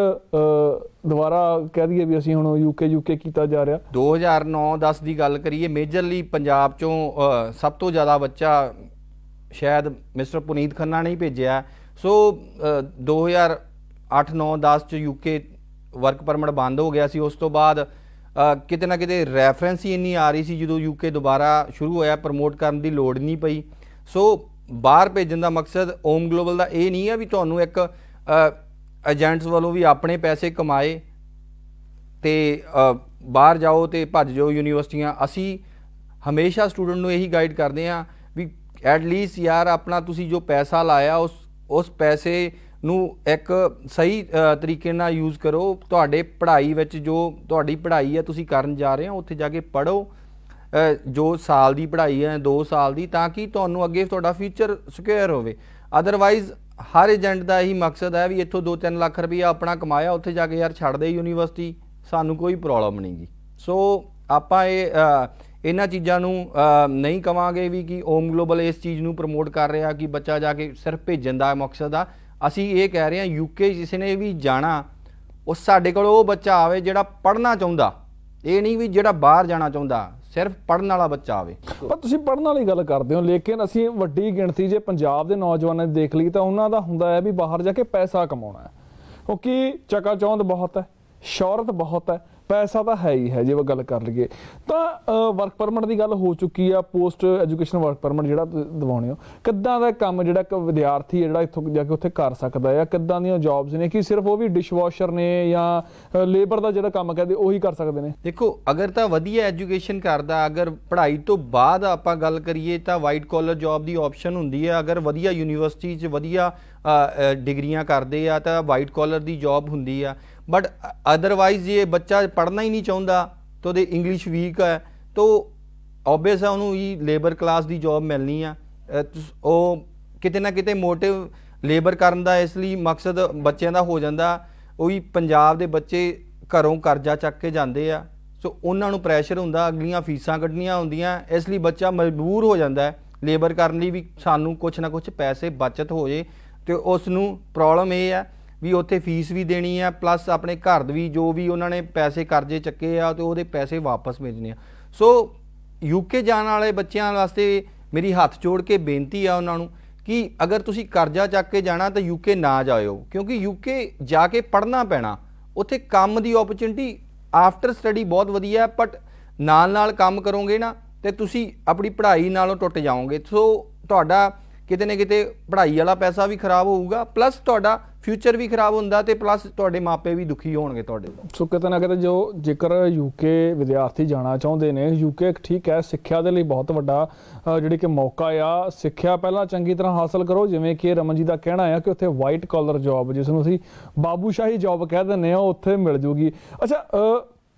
ਦੁਬਾਰਾ ਕਹਿ ਦਈਏ ਵੀ ਅਸੀਂ ਹੁਣ ਯੂਕੇ ਯੂਕੇ ਕੀਤਾ ਜਾ ਰਿਹਾ। 2009-10 ਦੀ ਗੱਲ ਕਰੀਏ ਮੇਜਰਲੀ ਪੰਜਾਬ ਚੋਂ ਸਭ ਤੋਂ ਜ਼ਿਆਦਾ ਬੱਚਾ ਸ਼ਾਇਦ ਮਿਸਟਰ ਪੁਨੀਤ ਖੰਨਾ ਨੇ ਹੀ ਭੇਜਿਆ। ਸੋ 2008-9-10 ਚ ਯੂਕੇ ਵਰਕ ਪਰਮਿਟ ਬੰਦ ਹੋ ਗਿਆ ਸੀ। ਉਸ ਤੋਂ ਬਾਅਦ ਕਿਤੇ ਨਾ ਕਿਤੇ ਰੈਫਰੈਂਸ ਹੀ ਇੰਨੀ ਆ ਰਹੀ ਸੀ ਜਦੋਂ ਯੂਕੇ ਦੁਬਾਰਾ ਸ਼ੁਰੂ ਹੋਇਆ ਪ੍ਰਮੋਟ ਕਰਨ ਦੀ ਲੋੜ ਨਹੀਂ ਪਈ। ਸੋ ਬਾਹਰ ਭੇਜਣ ਦਾ ਮਕਸਦ ਓਮ ਗਲੋਬਲ ਦਾ ਇਹ ਨਹੀਂ ਹੈ ਵੀ ਤੁਹਾਨੂੰ ਇੱਕ ਏਜੰਟਸ ਵੱਲੋਂ ਵੀ ਆਪਣੇ ਪੈਸੇ ਕਮਾਏ ਤੇ ਬਾਹਰ ਜਾਓ ਤੇ ਭੱਜ ਜਾਓ ਯੂਨੀਵਰਸਿਟੀਆਂ। ਅਸੀਂ ਹਮੇਸ਼ਾ ਸਟੂਡੈਂਟ ਨੂੰ ਇਹੀ ਗਾਈਡ ਕਰਦੇ ਹਾਂ ਵੀ ਐਟ ਲੀਸਟ ਯਾਰ ਆਪਣਾ ਤੁਸੀਂ ਜੋ ਪੈਸਾ ਲਾਇਆ, ਉਸ ਉਸ ਪੈਸੇ ਨੂੰ ਇੱਕ ਸਹੀ ਤਰੀਕੇ ਨਾਲ ਯੂਜ਼ ਕਰੋ। ਤੁਹਾਡੇ ਪੜ੍ਹਾਈ ਵਿੱਚ ਜੋ ਤੁਹਾਡੀ ਪੜ੍ਹਾਈ ਹੈ ਤੁਸੀਂ ਕਰਨ ਜਾ ਰਹੇ ਹੋ, ਉੱਥੇ ਜਾ ਕੇ ਪੜ੍ਹੋ। ਜੋ ਸਾਲ ਦੀ ਪੜ੍ਹਾਈ ਹੈ 2 ਸਾਲ ਦੀ, ਤਾਂ ਕਿ ਤੁਹਾਨੂੰ ਅੱਗੇ ਤੁਹਾਡਾ ਫਿਊਚਰ ਸਿਕਿਉਰ ਹੋਵੇ। ਅਦਰਵਾਈਜ਼ ਹਰ ਏਜੰਟ ਦਾ ਇਹੀ ਮਕਸਦ ਹੈ ਵੀ ਇੱਥੋਂ 2-3 ਲੱਖ ਰੁਪਈਆ ਆਪਣਾ ਕਮਾਇਆ, ਉੱਥੇ ਜਾ ਕੇ ਯਾਰ ਛੱਡ ਦੇ ਯੂਨੀਵਰਸਿਟੀ, ਸਾਨੂੰ ਕੋਈ ਪ੍ਰੋਬਲਮ ਨਹੀਂ ਗੀ। ਸੋ ਆਪਾਂ ਇਹ ਇਹਨਾਂ ਚੀਜ਼ਾਂ ਨੂੰ ਨਹੀਂ ਕਵਾਂਗੇ ਵੀ ਕਿ ਓਮ ਗਲੋਬਲ ਇਸ ਚੀਜ਼ ਨੂੰ ਪ੍ਰਮੋਟ ਕਰ ਰਿਹਾ ਕਿ ਬੱਚਾ ਜਾ ਕੇ ਸਿਰਫ ਭੇਜਣ ਦਾ ਮਕਸਦ ਆ। ਅਸੀਂ ਇਹ ਕਹਿ ਰਹੇ ਹਾਂ ਯੂਕੇ ਜਿਸ ਨੇ ਵੀ ਜਾਣਾ, ਉਹ ਸਾਡੇ ਕੋਲ ਉਹ ਬੱਚਾ ਆਵੇ ਜਿਹੜਾ ਪੜ੍ਹਨਾ ਚਾਹੁੰਦਾ। ਇਹ ਨਹੀਂ ਵੀ ਜਿਹੜਾ ਬਾਹਰ ਜਾਣਾ ਚਾਹੁੰਦਾ। ਸਿਰਫ ਪੜ੍ਹਨ ਵਾਲਾ ਬੱਚਾ ਆਵੇ। ਪਰ ਤੁਸੀਂ ਪੜ੍ਹਨ ਵਾਲੀ ਗੱਲ ਕਰਦੇ ਹੋ, ਲੇਕਿਨ ਅਸੀਂ ਵੱਡੀ ਗਿਣਤੀ ਜੇ ਪੰਜਾਬ ਦੇ ਨੌਜਵਾਨਾਂ ਦੀ ਦੇਖ ਲਈ ਤਾਂ ਉਹਨਾਂ ਦਾ ਹੁੰਦਾ ਹੈ ਵੀ ਬਾਹਰ ਜਾ ਕੇ ਪੈਸਾ ਕਮਾਉਣਾ ਹੈ। ਕਿਉਂਕਿ ਚਕਾਚੌਂਦ ਬਹੁਤ ਹੈ, ਸ਼ੌਹਰਤ ਬਹੁਤ ਹੈ ਪੈਸਾ ਤਾਂ ਹੈ ਹੀ ਹੈ ਜੇ ਉਹ ਗੱਲ ਕਰ ਲਈਏ। ਤਾਂ ਵਰਕ ਪਰਮਿਟ ਦੀ ਗੱਲ ਹੋ ਚੁੱਕੀ ਆ ਪੋਸਟ ਐਜੂਕੇਸ਼ਨ ਵਰਕ ਪਰਮਿਟ ਜਿਹੜਾ ਤੁਸੀਂ ਦਿਵਾਉਣੇ ਹੋ। ਕਿੱਦਾਂ ਦਾ ਕੰਮ ਜਿਹੜਾ ਇੱਕ ਵਿਦਿਆਰਥੀ ਜਿਹੜਾ ਇੱਥੋਂ ਜਾ ਕੇ ਉੱਥੇ ਕਰ ਸਕਦਾ ਹੈ ਕਿੱਦਾਂ ਦੀਆਂ ਜੌਬਸ ਨੇ? ਕਿ ਸਿਰਫ ਉਹ ਵੀ ਡਿਸ਼ਵਾਸ਼ਰ ਨੇ ਜਾਂ ਲੇਬਰ ਦਾ ਜਿਹੜਾ ਕੰਮ ਕਹਿੰਦੇ ਉਹੀ ਕਰ ਸਕਦੇ ਨੇ? ਦੇਖੋ, ਅਗਰ ਤਾਂ ਵਧੀਆ ਐਜੂਕੇਸ਼ਨ ਕਰਦਾ, ਅਗਰ ਪੜ੍ਹਾਈ ਤੋਂ ਬਾਅਦ ਆਪਾਂ ਗੱਲ ਕਰੀਏ ਤਾਂ ਵਾਈਟ ਕਾਲਰ ਜੌਬ ਦੀ ਆਪਸ਼ਨ ਹੁੰਦੀ ਹੈ। ਅਗਰ ਵਧੀਆ ਯੂਨੀਵਰਸਿਟੀ 'ਚ ਵਧੀਆ ਡਿਗਰੀਆਂ ਕਰਦੇ ਆ ਤਾਂ ਵਾਈਟ ਕਾਲਰ ਦੀ ਜੌਬ ਹੁੰਦੀ ਆ। ਬਟ ਅਦਰਵਾਈਜ਼ uh, ਜੇ ਬੱਚਾ ਪੜ੍ਹਨਾ ਹੀ ਨਹੀਂ ਚਾਹੁੰਦਾ ਤਾਂ ਉਹਦੇ ਇੰਗਲਿਸ਼ ਵੀਕ ਹੈ ਤਾਂ ਆਬਵੀਅਸ ਹੈ ਉਹਨੂੰ ਹੀ ਲੇਬਰ ਕਲਾਸ ਦੀ ਜੌਬ ਮਿਲਣੀ ਆ। ਅ, ਉਹ ਕਿਤੇ ਨਾ ਕਿਤੇ ਮੋਟਿਵ ਲੇਬਰ ਕਰਨ ਦਾ ਇਸ ਲਈ ਮਕਸਦ ਬੱਚਿਆਂ ਦਾ ਹੋ ਜਾਂਦਾ। ਉਹੀ ਪੰਜਾਬ ਦੇ ਬੱਚੇ ਘਰੋਂ ਕਰਜ਼ਾ ਚੱਕ ਕੇ ਜਾਂਦੇ ਆ। ਸੋ ਉਹਨਾਂ ਨੂੰ ਪ੍ਰੈਸ਼ਰ ਹੁੰਦਾ ਅਗਲੀਆਂ ਫੀਸਾਂ ਕੱਢਣੀਆਂ ਹੁੰਦੀਆਂ ਇਸ ਲਈ ਬੱਚਾ ਮਜਬੂਰ ਹੋ ਜਾਂਦਾ ਹੈ। ਲੇਬਰ ਕਰਨ ਲਈ ਵੀ ਸਾਨੂੰ ਕੁਛ ਨਾ ਕੁਛ ਪੈਸੇ ਬਚਤ ਹੋ ਜੇ ਤੇ ਉਸ ਨੂੰ ਪ੍ਰੋਬਲਮ ਇਹ ਹੈ ਵੀ ਉੱਥੇ ਫੀਸ ਵੀ ਦੇਣੀ ਹੈ ਪਲੱਸ ਆਪਣੇ ਘਰ ਦੇ ਵੀ ਜੋ ਵੀ ਉਹਨਾਂ ਨੇ ਪੈਸੇ ਕਰਜ਼ੇ ਚੱਕੇ ਆ ਤੇ ਉਹਦੇ ਪੈਸੇ ਵਾਪਸ ਭੇਜਣੇ ਆ। ਸੋ ਯੂਕੇ ਜਾਣ ਵਾਲੇ ਬੱਚਿਆਂ ਵਾਸਤੇ ਮੇਰੀ ਹੱਥ ਜੋੜ ਕੇ ਬੇਨਤੀ ਆ ਉਹਨਾਂ ਨੂੰ ਕਿ ਅਗਰ ਤੁਸੀਂ ਕਰਜ਼ਾ ਚੱਕ ਕੇ ਜਾਣਾ ਤਾਂ ਯੂਕੇ ਨਾ ਜਾਇਓ, ਕਿਉਂਕਿ ਯੂਕੇ ਜਾ ਕੇ ਪੜ੍ਹਨਾ ਪੈਣਾ। ਉੱਥੇ ਕੰਮ ਦੀ ਓਪਰਚੁਨਿਟੀ ਆਫਟਰ ਸਟੱਡੀ ਬਹੁਤ ਵਧੀਆ ਹੈ ਬਟ ਨਾਲ ਨਾਲ ਕੰਮ ਕਰੋਗੇ ਨਾ ਤੇ ਤੁਸੀਂ ਆਪਣੀ ਪੜ੍ਹਾਈ ਨਾਲੋਂ ਟੁੱਟ ਜਾਓਗੇ। ਸੋ ਤੁਹਾਡਾ ਕਿਤੇ ਨਾ ਕਿਤੇ ਪੜ੍ਹਾਈ ਵਾਲਾ ਪੈਸਾ ਵੀ ਖਰਾਬ ਹੋਊਗਾ ਪਲੱਸ ਤੁਹਾਡਾ ਫਿਊਚਰ ਵੀ ਖਰਾਬ ਹੁੰਦਾ ਤੇ ਪਲੱਸ ਤੁਹਾਡੇ ਮਾਪੇ ਵੀ ਦੁਖੀ ਹੋਣਗੇ ਤੁਹਾਡੇ ਤੋਂ। ਸੋ ਕਿਤੇ ਨਾ ਕਿਤੇ ਜੋ ਜੇਕਰ ਯੂਕੇ ਵਿਦਿਆਰਥੀ ਜਾਣਾ ਚਾਹੁੰਦੇ ਨੇ ਯੂਕੇ ਠੀਕ ਹੈ, ਸਿੱਖਿਆ ਦੇ ਲਈ ਬਹੁਤ ਵੱਡਾ ਜਿਹੜੀ ਕਿ ਮੌਕਾ ਆ। ਸਿੱਖਿਆ ਪਹਿਲਾਂ ਚੰਗੀ ਤਰ੍ਹਾਂ ਹਾਸਲ ਕਰੋ, ਜਿਵੇਂ ਕਿ ਰਮਨ ਜੀ ਦਾ ਕਹਿਣਾ ਆ ਕਿ ਉੱਥੇ ਵਾਈਟ ਕਾਲਰ ਜੌਬ ਜਿਸ ਨੂੰ ਅਸੀਂ ਬਾਬੂਸ਼ਾਹੀ ਜੌਬ ਕਹਿ ਦਿੰਦੇ ਆ ਉਹ ਉੱਥੇ ਮਿਲ ਜੂਗੀ। ਅੱਛਾ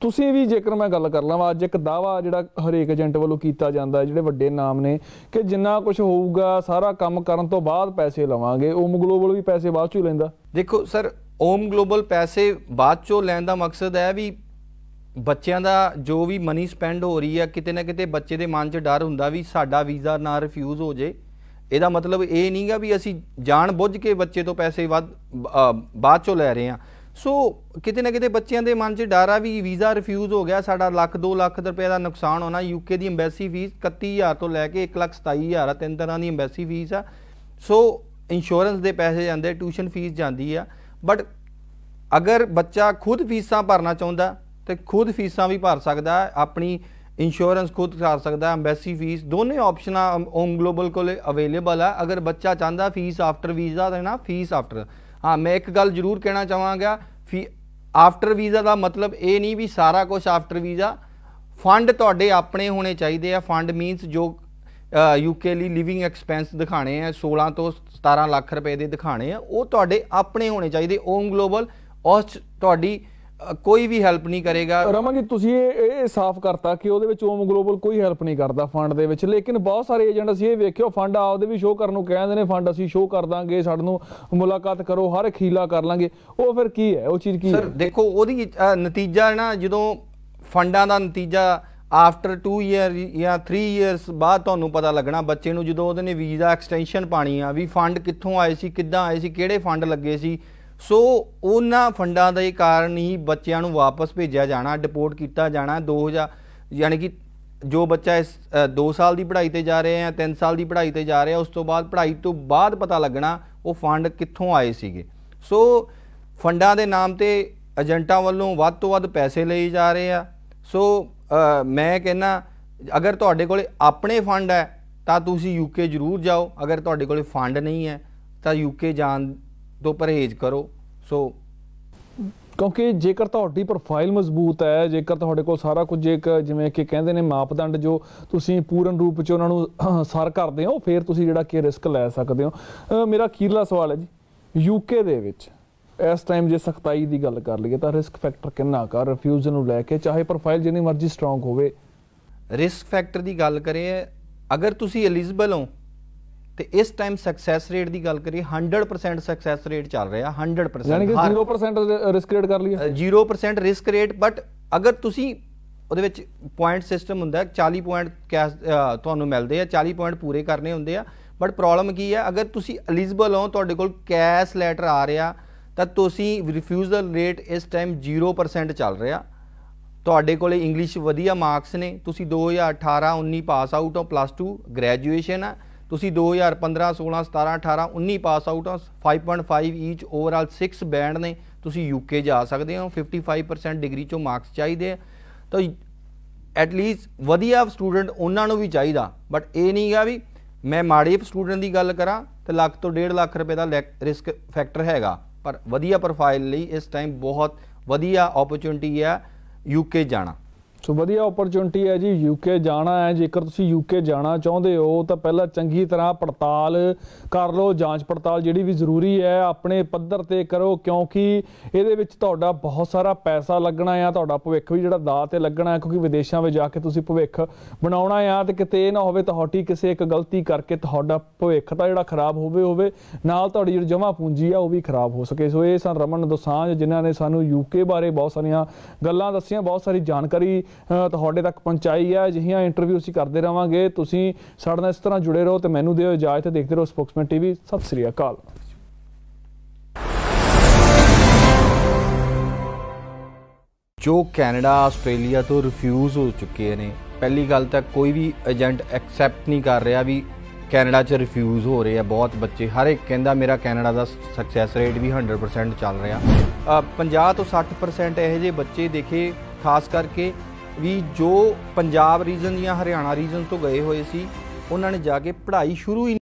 ਤੁਸੀਂ ਵੀ ਜੇਕਰ ਮੈਂ ਗੱਲ ਕਰ ਲਵਾਂ, ਅੱਜ ਇੱਕ ਦਾਵਾ ਜਿਹੜਾ ਹਰੇਕ ਏਜੰਟ ਵੱਲੋਂ ਕੀਤਾ ਜਾਂਦਾ ਜਿਹੜੇ ਵੱਡੇ ਨਾਮ ਨੇ, ਕਿ ਜਿੰਨਾ ਕੁਝ ਹੋਊਗਾ, ਸਾਰਾ ਕੰਮ ਕਰਨ ਤੋਂ ਬਾਅਦ ਪੈਸੇ ਲਵਾਂਗੇ। ਓਮ ਗਲੋਬਲ ਵੀ ਪੈਸੇ ਬਾਅਦ 'ਚੋਂ ਲੈਂਦਾ। ਦੇਖੋ ਸਰ, ਓਮ ਗਲੋਬਲ ਪੈਸੇ ਬਾਅਦ ਚੋਂ ਲੈਣ ਦਾ ਮਕਸਦ ਹੈ ਵੀ ਬੱਚਿਆਂ ਦਾ ਜੋ ਵੀ ਮਨੀ ਸਪੈਂਡ ਹੋ ਰਹੀ ਹੈ ਕਿਤੇ ਨਾ ਕਿਤੇ ਬੱਚੇ ਦੇ ਮਨ 'ਚ ਡਰ ਹੁੰਦਾ ਵੀ ਸਾਡਾ ਵੀਜ਼ਾ ਨਾ ਰਿਫਿਊਜ਼ ਹੋ ਜੇ। ਇਹਦਾ ਮਤਲਬ ਇਹ ਨਹੀਂਗਾ ਵੀ ਅਸੀਂ ਜਾਣ ਬੁੱਝ ਕੇ ਬੱਚੇ ਤੋਂ ਪੈਸੇ ਵੱਧ ਬਾਅਦ ਚੋਂ ਲੈ ਰਹੇ ਹਾਂ। ਸੋ ਕਿਤੇ ਨਾ ਕਿਤੇ ਬੱਚਿਆਂ ਦੇ ਮਨ 'ਚ ਡਰ ਆ ਵੀ ਵੀਜ਼ਾ ਰਿਫਿਊਜ਼ ਹੋ ਗਿਆ, ਸਾਡਾ ਲੱਖ 2 ਲੱਖ ਰੁਪਏ ਦਾ ਨੁਕਸਾਨ ਹੋਣਾ ਯੂਕੇ ਦੀ ਐਮਬੈਸੀ ਫੀਸ 31000 ਤੋਂ ਲੈ ਕੇ 127000 ਆ, ਤਿੰਨ ਤਰ੍ਹਾਂ ਦੀ ਐਮਬੈਸੀ ਫੀਸ ਆ। ਸੋ ਇੰਸ਼ੋਰੈਂਸ ਦੇ ਪੈਸੇ ਜਾਂਦੇ ਟਿਊਸ਼ਨ ਫੀਸ ਜਾਂਦੀ ਆ। ਬਟ ਅਗਰ ਬੱਚਾ ਖੁਦ ਫੀਸਾਂ ਭਰਨਾ ਚਾਹੁੰਦਾ ਤੇ ਖੁਦ ਫੀਸਾਂ ਵੀ ਭਰ ਸਕਦਾ, ਆਪਣੀ ਇੰਸ਼ੋਰੈਂਸ ਖੁਦ ਕਰ ਸਕਦਾ ਹੈ ਐਮਬੈਸੀ ਫੀਸ ਦੋਨੇ ਆਪਸ਼ਨਾਂ ਓਮ ਗਲੋਬਲ ਕੋਲ ਅਵੇਲੇਬਲ ਹੈ ਅਗਰ ਬੱਚਾ ਚਾਹੁੰਦਾ ਫੀਸ ਆਫਟਰ ਵੀਜ਼ਾ ਦੇਣਾ ਫੀਸ ਆਫਟਰ ਹਾਂ, ਮੈਂ ਇੱਕ ਗੱਲ ਜ਼ਰੂਰ ਕਹਿਣਾ ਚਾਹਾਂਗਾ ਫੀ ਆਫਟਰ ਵੀਜ਼ਾ ਦਾ ਮਤਲਬ ਇਹ ਨਹੀਂ ਵੀ ਸਾਰਾ ਕੁਝ ਆਫਟਰ ਵੀਜ਼ਾ ਫੰਡ ਤੁਹਾਡੇ ਆਪਣੇ ਹੋਣੇ ਚਾਹੀਦੇ ਆ। ਫੰਡ ਮੀਨਸ ਜੋ ਯੂਕੇ ਲਈ ਲਿਵਿੰਗ ਐਕਸਪੈਂਸ ਦਿਖਾਣੇ ਆ 16 ਤੋਂ 17 ਲੱਖ ਰੁਪਏ ਦੇ ਦਿਖਾਣੇ ਆ, ਉਹ ਤੁਹਾਡੇ ਆਪਣੇ ਹੋਣੇ ਚਾਹੀਦੇ। ਓਮ ਗਲੋਬਲ ਉਸ 'ਚ ਤੁਹਾਡੀ ਕੋਈ ਵੀ ਹੈਲਪ ਨਹੀਂ ਕਰੇਗਾ। ਰਮਨ ਜੀ ਤੁਸੀਂ ਇਹ ਇਹ ਸਾਫ਼ ਕਰਤਾ ਕਿ ਉਹਦੇ ਵਿੱਚ ਓਮ ਗਲੋਬਲ ਕੋਈ ਹੈਲਪ ਨਹੀਂ ਕਰਦਾ ਫੰਡ ਦੇ ਵਿੱਚ। ਲੇਕਿਨ ਬਹੁਤ ਸਾਰੇ ਏਜੰਟ ਅਸੀਂ ਇਹ ਵੇਖਿਓ ਫੰਡ ਆਪਦੇ ਵੀ ਸ਼ੋਅ ਕਰਨ ਨੂੰ ਕਹਿੰਦੇ ਨੇ ਫੰਡ ਅਸੀਂ ਸ਼ੋਅ ਕਰ ਦਾਂਗੇ ਸਾਨੂੰ ਮੁਲਾਕਾਤ ਕਰੋ ਹਰ ਹੀਲਾ ਕਰ ਲਾਂਗੇ। ਉਹ ਫਿਰ ਕੀ ਹੈ? ਉਹ ਚੀਜ਼ ਕੀ ਸਰ ਹੈ? ਦੇਖੋ ਉਹਦੀ ਨਤੀਜਾ ਨਾ ਜਦੋਂ ਫੰਡਾਂ ਦਾ ਨਤੀਜਾ ਆਫਟਰ 2 ਇਅਰ ਜਾਂ 3 ਇਅਰਸ ਬਾਅਦ ਤੁਹਾਨੂੰ ਪਤਾ ਲੱਗਣਾ ਬੱਚੇ ਨੂੰ ਜਦੋਂ ਉਹਦੇ ਨੇ ਵੀਜ਼ਾ ਐਕਸਟੈਂਸ਼ਨ ਪਾਣੀ ਆ ਵੀ ਫੰਡ ਕਿੱਥੋਂ ਆਏ ਸੀ ਕਿੱਦਾਂ ਆਏ ਸੀ ਕਿਹੜੇ ਫੰਡ ਲੱਗੇ ਸੀ ਸੋ ਉਹਨਾਂ ਫੰਡਾਂ ਦੇ ਕਾਰਨ ਹੀ ਬੱਚਿਆਂ ਨੂੰ ਵਾਪਸ ਭੇਜਿਆ ਜਾਣਾ ਡਿਪੋਰਟ ਕੀਤਾ ਜਾਣਾ। 2000 ਯਾਨੀ ਕਿ ਜੋ ਬੱਚਾ ਇਸ 2 ਸਾਲ ਦੀ ਪੜ੍ਹਾਈ ਤੇ ਜਾ ਰਿਹਾ ਹੈ 3 ਸਾਲ ਦੀ ਪੜ੍ਹਾਈ ਤੇ ਜਾ ਰਿਹਾ, ਉਸ ਤੋਂ ਬਾਅਦ ਪੜ੍ਹਾਈ ਤੋਂ ਬਾਅਦ ਪਤਾ ਲੱਗਣਾ ਉਹ ਫੰਡ ਕਿੱਥੋਂ ਆਏ ਸੀਗੇ। ਸੋ ਫੰਡਾਂ ਦੇ ਨਾਮ ਤੇ ਏਜੰਟਾਂ ਵੱਲੋਂ ਵੱਧ ਤੋਂ ਵੱਧ ਪੈਸੇ ਲਈ ਜਾ ਰਹੇ ਆ। ਸੋ ਮੈਂ ਕਹਿੰਨਾ ਅਗਰ ਤੁਹਾਡੇ ਕੋਲੇ ਆਪਣੇ ਫੰਡ ਹੈ, ਤਾਂ ਤੁਸੀਂ ਯੂਕੇ ਜ਼ਰੂਰ ਜਾਓ। ਅਗਰ ਤੁਹਾਡੇ ਕੋਲੇ ਫੰਡ ਨਹੀਂ ਹੈ, ਤਾਂ ਯੂਕੇ ਜਾਣ ਤੋਂ ਪਰਹੇਜ਼ ਕਰੋ। ਸੋ ਕਿਉਂਕਿ ਜੇਕਰ ਤੁਹਾਡੀ ਪ੍ਰੋਫਾਈਲ ਮਜ਼ਬੂਤ ਹੈ ਜੇਕਰ ਤੁਹਾਡੇ ਕੋਲ ਸਾਰਾ ਕੁਝ ਇੱਕ ਜਿਵੇਂ ਕਿ ਕਹਿੰਦੇ ਨੇ ਮਾਪਦੰਡ ਜੋ ਤੁਸੀਂ ਪੂਰਨ ਰੂਪ ਚ ਉਹਨਾਂ ਨੂੰ ਸਰ ਕਰਦੇ ਹੋ ਫਿਰ ਤੁਸੀਂ ਜਿਹੜਾ ਕਿ ਰਿਸਕ ਲੈ ਸਕਦੇ ਹੋ। ਮੇਰਾ ਅਖੀਰਲਾ ਸਵਾਲ ਹੈ ਜੀ ਯੂਕੇ ਦੇ ਵਿੱਚ ਇਸ ਟਾਈਮ ਜੇ ਸਖਤਾਈ ਦੀ ਗੱਲ ਕਰ ਲਈਏ ਤਾਂ ਰਿਸਕ ਫੈਕਟਰ ਕਿੰਨਾ ਕਰ ਰਿਫਿਊਜ਼ਲ ਨੂੰ ਲੈ ਕੇ ਚਾਹੇ ਪ੍ਰੋਫਾਈਲ ਜਿੰਨੀ ਮਰਜ਼ੀ ਸਟਰੋਂਗ ਹੋਵੇ। ਰਿਸਕ ਫੈਕਟਰ ਦੀ ਗੱਲ ਕਰੀਏ ਅਗਰ ਤੁਸੀਂ ਐਲੀਜੀਬਲ ਹੋ ਤੇ ਇਸ ਟਾਈਮ ਸਕਸੈਸ ਰੇਟ ਦੀ ਗੱਲ ਕਰੀਏ 100% ਸਕਸੈਸ ਰੇਟ ਚੱਲ ਰਿਹਾ 100% ਯਾਨੀ ਕਿ ਹਰ- 0% ਰਿਸਕ ਰੇਟ ਕਰ ਲਈਏ। ਅ, 0% ਰਿਸਕ ਰੇਟ ਬਟ ਅਗਰ ਤੁਸੀਂ ਉਹਦੇ ਵਿੱਚ ਪੁਆਇੰਟ ਸਿਸਟਮ ਹੁੰਦਾ ਹੈ, 40 ਪੁਆਇੰਟ ਕੈਸ਼ ਤੁਹਾਨੂੰ ਮਿਲਦੇ ਆ 40 ਪੁਆਇੰਟ ਪੂਰੇ ਕਰਨੇ ਹੁੰਦੇ ਆ। ਬਟ ਪ੍ਰੋਬਲਮ ਕੀ ਹੈ ਅਗਰ ਤੁਸੀਂ ਐਲੀਜੀਬਲ ਹੋ ਤੁਹਾਡੇ ਕੋਲ ਕੈਸ਼ ਲੈਟਰ ਆ ਰਿਹਾ ਤਾਂ ਤੁਸੀਂ ਰਿਫਿਊਜ਼ਲ ਰੇਟ ਇਸ ਟਾਈਮ 0% ਚੱਲ ਰਿਹਾ। ਤੁਹਾਡੇ ਕੋਲੇ ਇੰਗਲਿਸ਼ ਵਧੀਆ ਮਾਰਕਸ ਨੇ ਤੁਸੀਂ 2018 19 ਪਾਸ ਆਊਟ ਹੋ ਪਲੱਸ 2 ਗ੍ਰੈਜੂਏਸ਼ਨ ਆ। ਤੁਸੀਂ 2015 16 17 18 19 ਪਾਸ ਆਊਟ ਹੋ 5.5 ਈਚ ਓਵਰਆਲ 6 ਬੈਂਡ ਨੇ, ਤੁਸੀਂ ਯੂਕੇ ਜਾ ਸਕਦੇ ਹੋ 55% ਡਿਗਰੀ ਚੋਂ ਮਾਰਕਸ ਚਾਹੀਦੇ ਆ। ਤਾਂ ਐਟ ਲੀਸਟ ਵਧੀਆ ਸਟੂਡੈਂਟ ਉਹਨਾਂ ਨੂੰ ਵੀ ਚਾਹੀਦਾ ਬਟ ਇਹ ਨਹੀਂ ਗਾ ਵੀ ਮੈਂ ਮਾੜੇ ਸਟੂਡੈਂਟ ਦੀ ਗੱਲ ਕਰਾਂ ਤੇ ਲੱਖ ਤੋਂ 1.5 ਲੱਖ ਰੁਪਏ ਦਾ ਰਿਸਕ ਫੈਕਟਰ ਹੈਗਾ, ਪਰ ਵਧੀਆ ਪ੍ਰੋਫਾਈਲ ਲਈ ਇਸ ਟਾਈਮ ਬਹੁਤ ਵਧੀਆ ਓਪਰਚੁਨਿਟੀ ਹੈ ਯੂਕੇ ਜਾਣਾ। ਸੋ ਵਧੀਆ ਓਪਰਚੁਨਿਟੀ ਹੈ ਜੀ ਯੂਕੇ ਜਾਣਾ ਹੈ। ਜੇਕਰ ਤੁਸੀਂ ਯੂਕੇ ਜਾਣਾ ਚਾਹੁੰਦੇ ਹੋ, ਤਾਂ ਪਹਿਲਾਂ ਚੰਗੀ ਤਰ੍ਹਾਂ ਪੜਤਾਲ ਕਰ ਲਓ, ਜਾਂਚ ਪੜਤਾਲ ਜਿਹੜੀ ਵੀ ਜ਼ਰੂਰੀ ਹੈ, ਆਪਣੇ ਪੱਧਰ ਤੇ ਕਰੋ, ਕਿਉਂਕਿ ਇਹਦੇ ਵਿੱਚ ਤੁਹਾਡਾ ਬਹੁਤ ਸਾਰਾ ਪੈਸਾ ਲੱਗਣਾ ਆ, ਤੁਹਾਡਾ ਭਵਿੱਖ ਵੀ ਜਿਹੜਾ ਦਾਅ ਤੇ ਲੱਗਣਾ ਹੈ, ਕਿਉਂਕਿ ਵਿਦੇਸ਼ਾਂ ਵਿੱਚ ਜਾ ਕੇ ਤੁਸੀਂ ਭਵਿੱਖ ਬਣਾਉਣਾ ਆ, ਤੇ ਕਿਤੇ ਇਹ ਨਾ ਹੋਵੇ ਤੁਹਾਡੀ ਕਿਸੇ ਇੱਕ ਗਲਤੀ ਕਰਕੇ ਤੁਹਾਡਾ ਭਵਿੱਖ ਤਾਂ ਜਿਹੜਾ ਖਰਾਬ ਹੋਵੇ ਹੋਵੇ। ਨਾਲ ਤੁਹਾਡੀ ਜਿਹੜੀ ਜਮ੍ਹਾਂ ਪੂੰਜੀ ਆ, ਉਹ ਵੀ ਖਰਾਬ ਹੋ ਸਕੇ। ਸੋ ਇਹ ਸਨ ਰਮਨ ਦੋਸਾਂਝ, ਜਿਨ੍ਹਾਂ ਨੇ ਸਾਨੂੰ ਯੂਕੇ ਬਾਰੇ ਬਹੁਤ ਸਾਰੀਆਂ ਗੱਲਾਂ ਦੱਸੀਆਂ, ਬਹੁਤ ਸਾਰੀ ਜਾਣਕਾਰੀ ਤੁਹਾਡੇ ਤੱਕ ਪਹੁੰਚਾਈ ਹੈ ਅਜਿਹੀਆਂ ਇੰਟਰਵਿਊ ਅਸੀਂ ਕਰਦੇ ਰਵਾਂਗੇ। ਤੁਸੀਂ ਸਾਡੇ ਨਾਲ ਇਸ ਤਰ੍ਹਾਂ ਜੁੜੇ ਰਹੋ ਤੇ ਮੈਨੂੰ ਦਿਓ ਇਜਾਜ਼ਤ ਦੇਖਦੇ ਰਹੋ ਸਪੋਕਸਮੈਨ ਟੀਵੀ ਸਤਿ ਸ੍ਰੀ ਅਕਾਲ। ਜੋ ਕੈਨੇਡਾ ਆਸਟ੍ਰੇਲੀਆ ਤੋਂ ਰਿਫਿਊਜ਼ ਹੋ ਚੁੱਕੇ ਨੇ ਪਹਿਲੀ ਗੱਲ ਤਾਂ ਕੋਈ ਵੀ ਏਜੰਟ ਐਕਸੈਪਟ ਨਹੀਂ ਕਰ ਰਿਹਾ ਵੀ ਕੈਨੇਡਾ 'ਚ ਰਿਫਿਊਜ਼ ਹੋ ਰਹੇ ਆ ਬਹੁਤ ਬੱਚੇ। ਹਰ ਇੱਕ ਕਹਿੰਦਾ ਮੇਰਾ ਕੈਨੇਡਾ ਦਾ ਸਕਸੈਸ ਰੇਟ ਵੀ 100% ਚੱਲ ਰਿਹਾ। ਅ, 50 ਤੋਂ 60% ਇਹੋ ਜਿਹੇ ਬੱਚੇ ਦੇਖੇ ਖਾਸ ਕਰਕੇ ਵੀ ਜੋ ਪੰਜਾਬ ਰੀਜਨ ਜਾਂ ਹਰਿਆਣਾ ਰੀਜਨ ਤੋਂ ਗਏ ਹੋਏ ਸੀ, ਉਹਨਾਂ ਨੇ ਜਾ ਕੇ ਪੜ੍ਹਾਈ ਸ਼ੁਰੂ ਹੀ